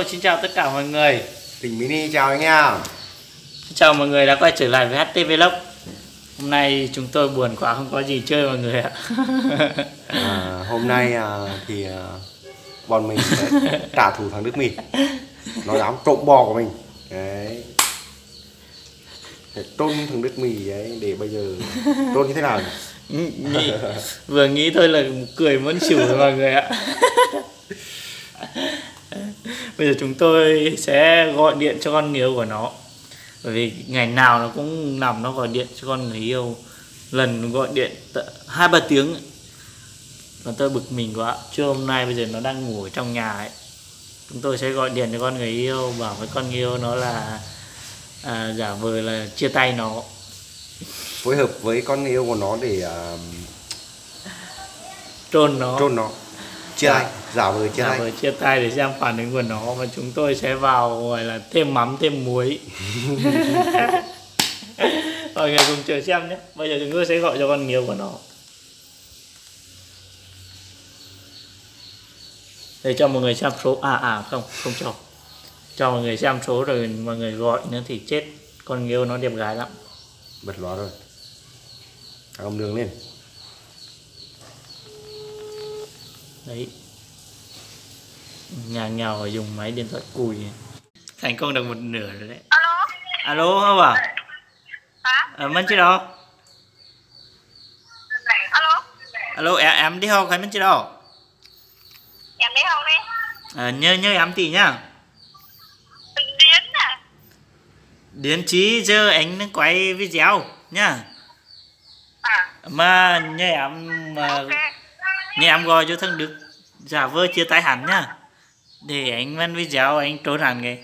Hello, xin chào tất cả mọi người. Tỉnh Mini chào anh em. Xin chào mọi người đã quay trở lại với HT Vlog. Hôm nay chúng tôi buồn quá không có gì chơi mọi người ạ. À, Hôm nay à, thì à, bọn mình sẽ trả thù thằng Đức Mì. Nó dám trộm bò của mình. Đấy. Để trôn thằng Đức Mì đấy để bây giờ trôn như thế nào nhỉ? nghĩ, Vừa nghĩ thôi là cười muốn xỉu rồi mọi người ạ Bây giờ chúng tôi sẽ gọi điện cho con người yêu của nó. Bởi vì ngày nào nó cũng nằm nó gọi điện cho con người yêu. Lần gọi điện hai ba tiếng. Và tôi bực mình quá. Trưa hôm nay bây giờ nó đang ngủ ở trong nhà ấy. Chúng tôi sẽ gọi điện cho con người yêu Bảo với con người yêu nó là à, Giả vờ là chia tay nó. Phối hợp với con yêu của nó để à, Trôn nó. trôn nó Chia Dạ. tay, giả vờ chia Giả tay. vờ chia tay để xem phản ứng của nó Và chúng tôi sẽ vào gọi là thêm mắm thêm muối. Mọi người cùng chờ xem nhé. Bây giờ chúng tôi sẽ gọi cho con người yêu của nó. Để cho mọi người xem số À à không, không cho. Cho mọi người xem số rồi mọi người gọi nữa thì chết. Con người yêu nó đẹp gái lắm. Bật loa rồi. Âm đường lên Đấy Nhà nghèo phải dùng máy điện thoại cùi Thành công được một nửa rồi đấy Alo, Alo không à? hả? Ờ, mình chứ đâu? Alo, Alo, em, em đi học hay mình chứ đâu? em đi không đi? Ờ, nhớ nhớ em tí nhá Điến à? Đến chí giờ anh quay video nhá À, Mà nhớ em mà ok. Nhớ em gọi cho thằng Đức. Giả vờ chia tay hẳn nhá Để anh văn video anh trốn hẳn kìa.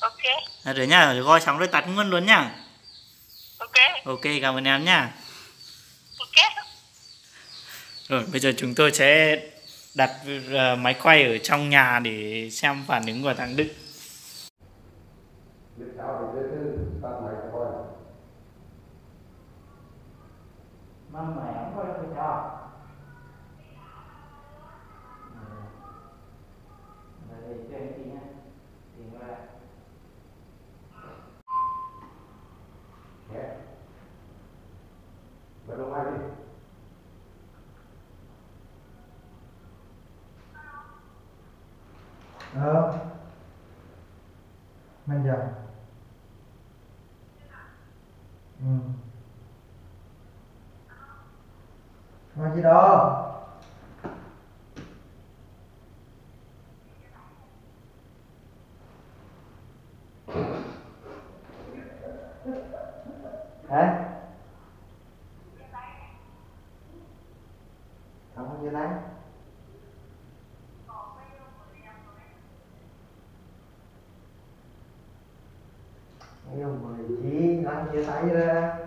Ok, à, Rồi nhá, gọi xong rồi tắt luôn luôn nhá ok, Ok, cảm ơn em nhá ok. Rồi bây giờ chúng tôi sẽ đặt ờ, máy quay ở trong nhà để xem phản ứng của thằng Đức Biết sao thì biết chứ, tắt máy coi Mâm mày không có được cho Nhé Bật loa đi Ờ Mình giờ. Ừ. Nói gì đó Hả? Không có chia tay yêu mười chí đang chia tay ra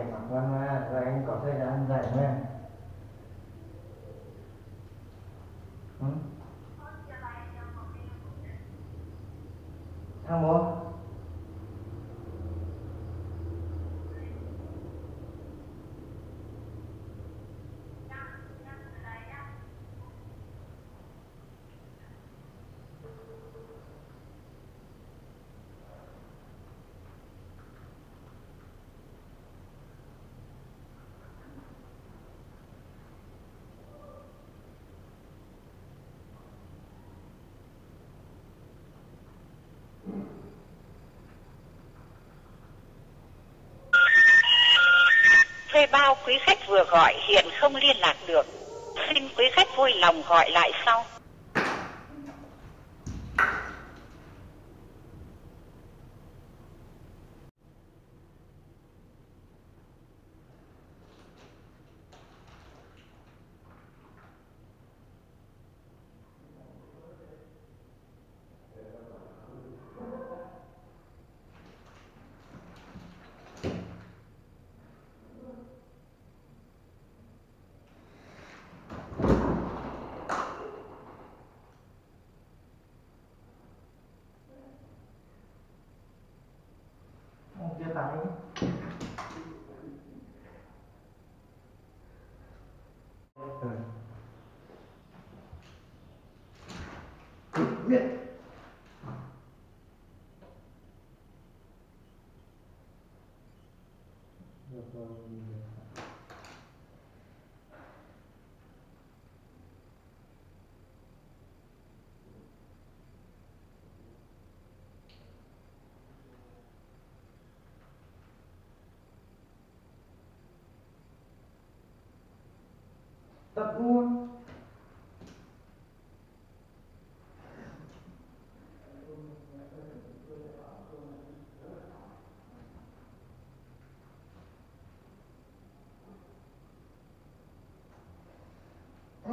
anh mặc văn mà rồi anh có thời gian rảnh mà ừ? Thằng bố Thuê bao quý khách vừa gọi hiện không liên lạc được. Xin quý khách vui lòng gọi lại sau. Tập luôn Ừ.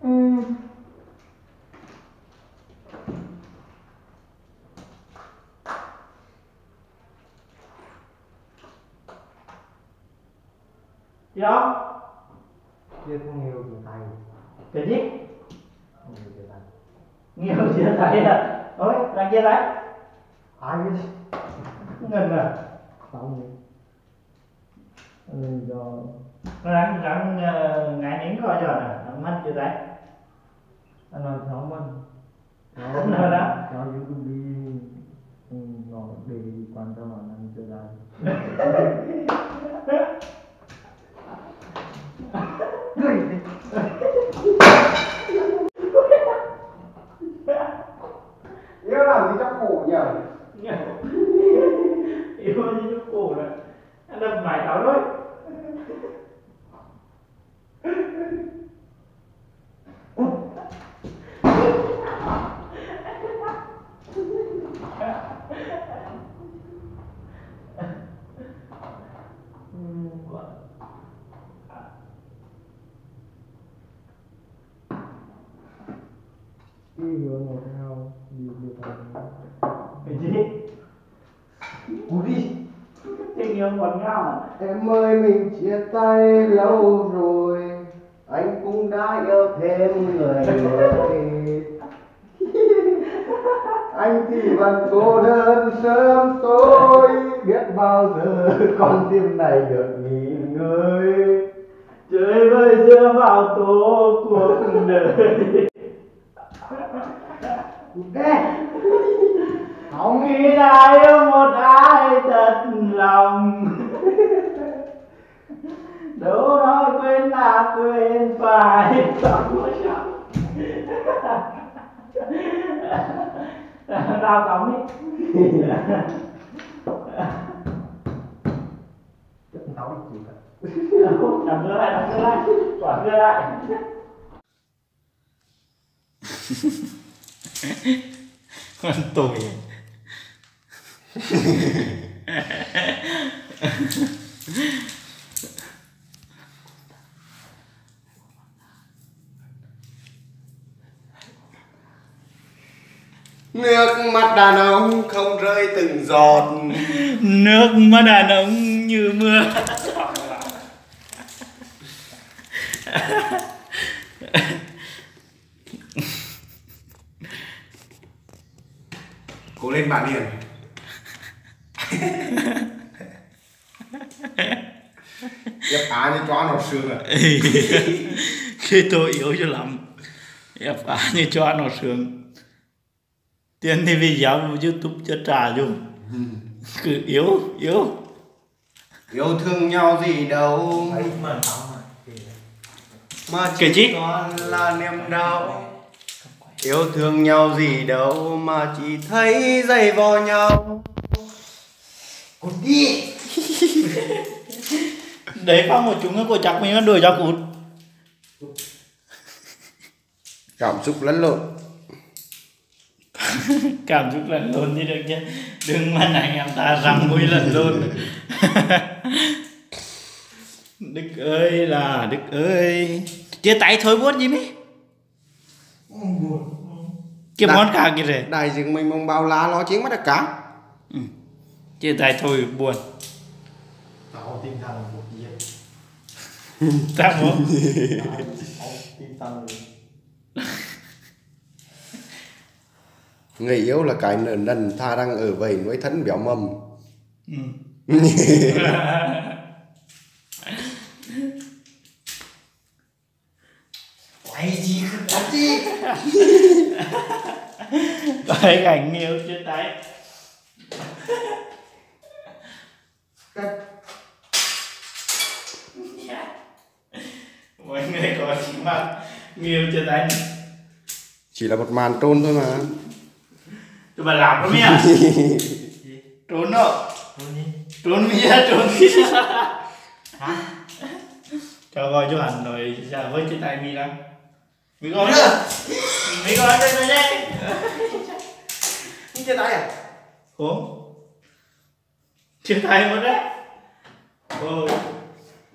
Ừ. Gì đó? Chưa có nhiều từ tay Cái gì? Nhiều từ tay Nhiều chia tay à? Ôi, đang chia tay? Ai biết Ngân à? Không gì Ừ, rồi Nó đang, đang uh, ngại nín coi giờ nè, nó mất chia tay anh nói cháu mình Đúng rồi đó. cháu giữ cũng đi ừ, nó để quan tâm là anh chưa ra Yêu làm gì trong cổ nhỉ? Yêu như lúc cổ rồi Anh đập mày tao thôi đi hướng một theo đi đi theo Cái gì? Cú đi Tình yêu nhau à? Em ơi mình chia tay lâu rồi. Anh cũng đã yêu thêm người mới Anh thì vẫn cô đơn sớm tối. Biết bao giờ con tim này được nghỉ ngơi. Chơi với giữa vào tố cuộc đời. Không nghĩ đã yêu một ai thật lòng Đâu nói quên là quên phải Không có sao Đau cổng đi Chắc tao bị chịu Đập đưa lại, đập đưa lại Quả đưa lại Con tồi Nước mắt đàn ông không rơi từng giọt. Nước mắt đàn ông như mưa. Cố lên bạn Hiền Ép á như chó nó sương à. Khi tôi yếu cho lắm Ép á như cho nó sướng Tiền thì vì giáo youtube cho trả dùng. Cứ yếu, yếu. Yêu thương nhau gì đâu. Mà Mà Cái chỉ gì? còn là niềm đau. Yêu thương nhau gì đâu Mà chỉ thấy dày vò nhau. Cút đi. Đấy phong một chúng cô chắc mình nó đuổi cho cút. Cảm xúc lẫn lộn Cảm xúc lần lộn thì được chứ. Đừng mà anh em ta răng mũi lần lộn Đức ơi là Đức ơi. Chia tay thôi buốt gì mấy? Cái món cả kia rồi Đại dương mình mong bao lá nó chiến mất được cả. Ừ. chia tay thôi buồn. Tạo tinh thần một Tạo tinh thần người yêu là cái nợ nần tha đang ở vậy với thân béo mầm. Ừ. Quay gì có gì cái cảnh yêu chia tay mọi người có gì mà yêu chia tay chỉ là một màn trôn thôi mà bà làm nó mía trốn đó trốn mía trốn mía. Cho gọi cho hẳn rồi giờ với chia tay mi lắm mi nữa mi gọi đây rồi đây Không chia tay à? Ủa? Chia tay mất đấy. Ôi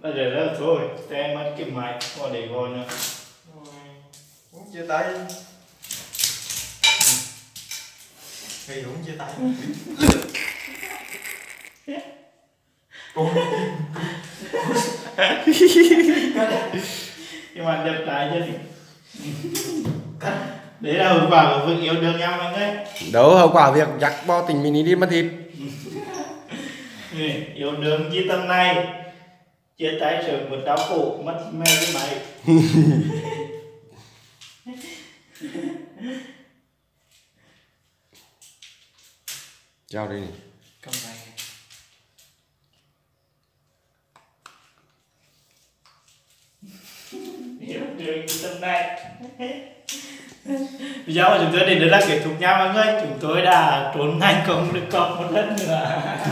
Bây giờ đó thôi. Tem mất cái máy. Có để gọi nữa. Không chia tay Ngày cũng chia tay. Nhưng mà đẹp trai chứ Đấy là hậu quả của việc yêu đương nhau anh ấy đâu hậu quả việc dắt bo tình mini đi mất thịt. Nè, Yêu đương chia tâm này. Chia tay sớm một đau khổ Mất mê với mày chào đây này Cầm tâm này Video của chúng tôi đến đây là kết thúc nha mọi người Chúng tôi đã trốn thành công được cọp một lần nữa.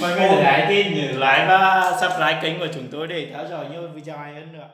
Mọi người lại tin nhớ like và subscribe kênh của chúng tôi để theo dõi nhiều video hay hơn nữa